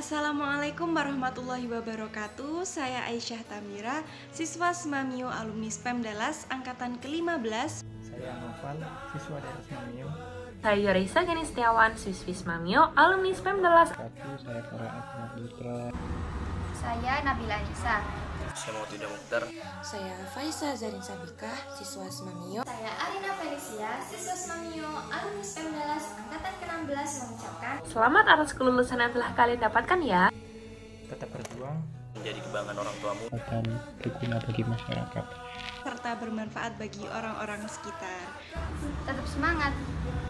Assalamualaikum warahmatullahi wabarakatuh Saya Aisyah Tamira Siswa Semamio Alumni SPEM Dallas Angkatan ke-15 Saya Noval, siswa dari Semamio. Saya Yorisa Geni Setiawan, siswi Mamio, alumni SPEM Dallas. Satu, saya Farah Akbar Putra. Saya Nabila Anissa. Saya mau tidak Mukhtar. Saya Faisa Zarin Sabikah, siswa Semamio. Saya Arina Felicia, siswa Semamio, alumni SPEM Dallas, angkatan ke-16 mengucapkan Selamat atas kelulusan yang telah kalian dapatkan ya. Tetap berjuang Menjadi kebanggaan orang tuamu. akan berguna bagi masyarakat. Serta bermanfaat bagi orang-orang sekitar tetap semangat. Semangat!